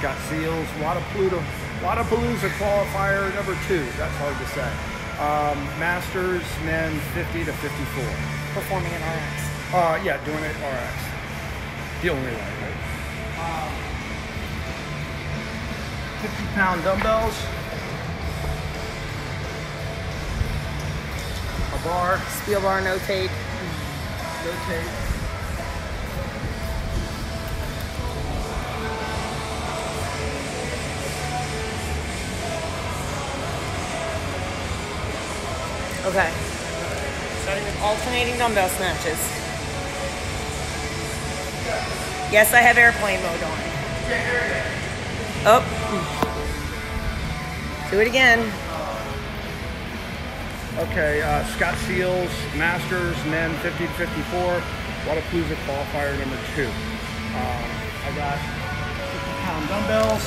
Scott Seals, Wodapalooza, Wodapalooza qualifier number two. That's hard to say. Um, Masters men 50 to 54. Performing in RX. Uh, yeah, doing it RX. The only way, right? Um, 50 pound dumbbells. A bar, Steel bar, no tape. no tape. Okay. Starting with alternating dumbbell snatches. Yes, I have airplane mode on. Oh. Do it again. Okay, uh, Scott Seals, Masters, men 50 to 54, Wodapalooza qualifier number two. Um, I got 50 pound dumbbells,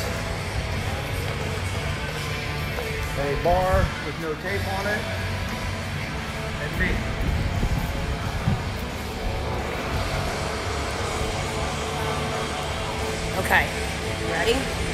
a bar with no tape on it, Okay. You ready?